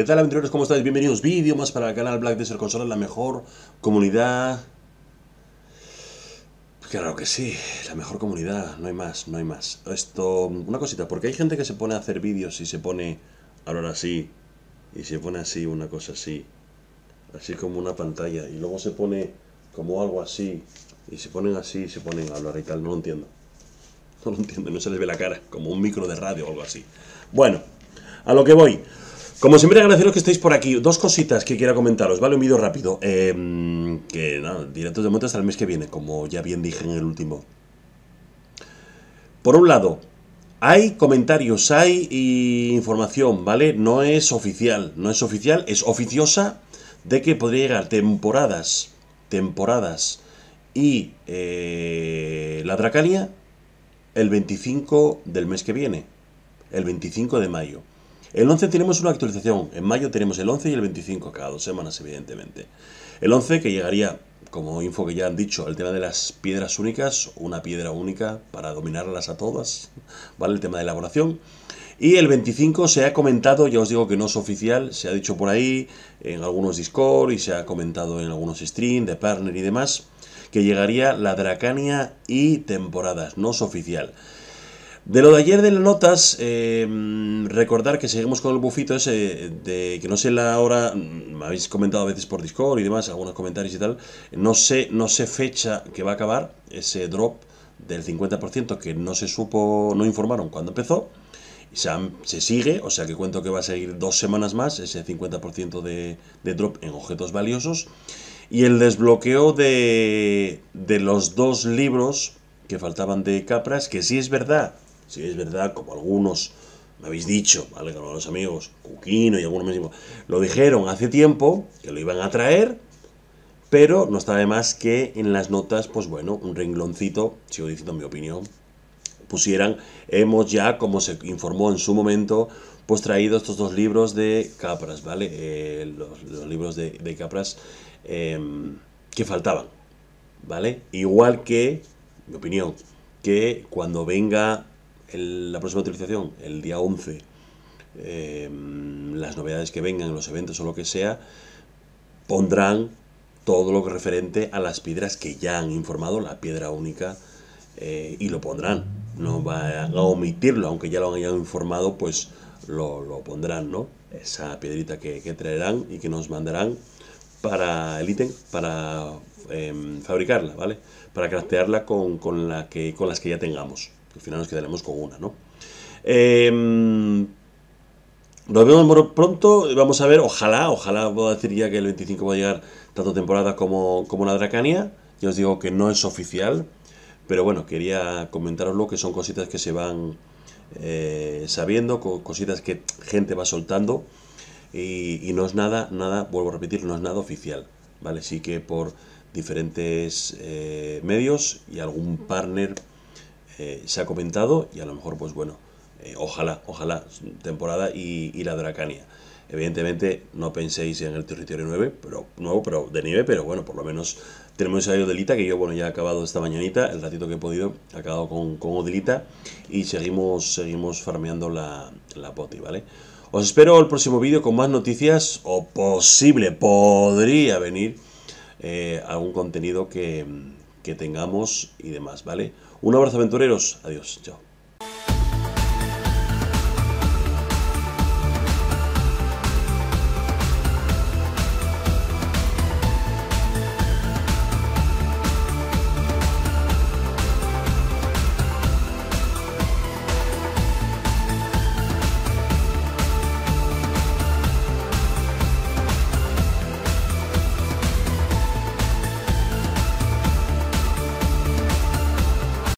¿Qué tal aventureros? ¿Cómo estáis? Bienvenidos, vídeo más para el canal Black Desert Console, la mejor comunidad... Claro que sí, la mejor comunidad, no hay más, no hay más. Esto, una cosita, porque hay gente que se pone a hacer vídeos y se pone a hablar así, y se pone así, una cosa así, así como una pantalla, y luego se pone como algo así, y se ponen así, y se ponen a hablar y tal, no lo entiendo. No lo entiendo, no se les ve la cara, como un micro de radio o algo así. Bueno, a lo que voy. Como siempre, agradeceros que estéis por aquí. Dos cositas que quiero comentaros, ¿vale? Un vídeo rápido. Em, que nada, directos de momento hasta el mes que viene, como ya bien dije en el último. Por un lado, hay comentarios, hay información, ¿vale? No es oficial, no es oficial, es oficiosa de que podría llegar temporadas, temporadas y eh, la Dracania el 25 del mes que viene, el 25 de mayo. El 11 tenemos una actualización, en mayo tenemos el 11 y el 25, cada dos semanas evidentemente. El 11 que llegaría, como info que ya han dicho, el tema de las piedras únicas, una piedra única para dominarlas a todas, ¿vale? El tema de elaboración. Y el 25 se ha comentado, ya os digo que no es oficial, se ha dicho por ahí en algunos Discord y se ha comentado en algunos streams de partner y demás, que llegaría la Dracania y temporadas, no es oficial. De lo de ayer de las notas, eh, recordar que seguimos con el bufito ese de que no sé la hora, mm, me habéis comentado a veces por Discord y demás, algunos comentarios y tal, no sé, no sé fecha que va a acabar ese drop del 50% que no se supo, no informaron cuando empezó. Se, sigue, o sea que cuento que va a seguir dos semanas más ese 50% de, de, drop en objetos valiosos. Y el desbloqueo de, de los dos libros que faltaban de Capras, que sí es verdad si es verdad, como algunos me habéis dicho, ¿vale? Como los amigos, Cuquino y algunos me lo dijeron hace tiempo, que lo iban a traer, pero no está de más que en las notas, pues bueno, un rengloncito, sigo diciendo mi opinión, pusieran, hemos ya, como se informó en su momento, pues traído estos dos libros de Capras, ¿vale? Eh, los, libros de, Capras em, que faltaban, ¿vale? Igual que, mi opinión, que cuando venga la próxima utilización, el día 11, em, las novedades que vengan, los eventos o lo que sea, pondrán todo lo que referente a las piedras que ya han informado, la piedra única, eh, y lo pondrán. No van a omitirlo, aunque ya lo hayan informado, pues lo, pondrán, ¿no? Esa piedrita que, traerán y que nos mandarán para el ítem, para em, fabricarla, ¿vale? Para craftearla con, con, la que, con las que ya tengamos. Al final nos quedaremos con una, ¿no? Em, nos vemos pronto. Vamos a ver, ojalá, ojalá puedo decir ya que el 25 va a llegar tanto temporada como, como la Dracania. Ya os digo que no es oficial. Pero bueno, quería comentaros que son cositas que se van eh, sabiendo, cositas que gente va soltando. Y, no es nada, nada, vuelvo a repetir, no es nada oficial. ¿Vale? Sí que por diferentes eh, medios y algún partner eh, se ha comentado y a lo mejor, pues bueno, eh, ojalá, ojalá, temporada y, la Dracania. Evidentemente no penséis en el territorio 9, pero, nuevo, pero de nieve, pero bueno, por lo menos tenemos ese Odelita que yo, bueno, ya he acabado esta mañanita, el ratito que he podido, he acabado con, con Odelita y seguimos, seguimos farmeando la, la poti, ¿vale? Os espero el próximo vídeo con más noticias o posible, podría venir eh, algún contenido que, que tengamos y demás, ¿vale? Un abrazo aventureros, adiós, chao.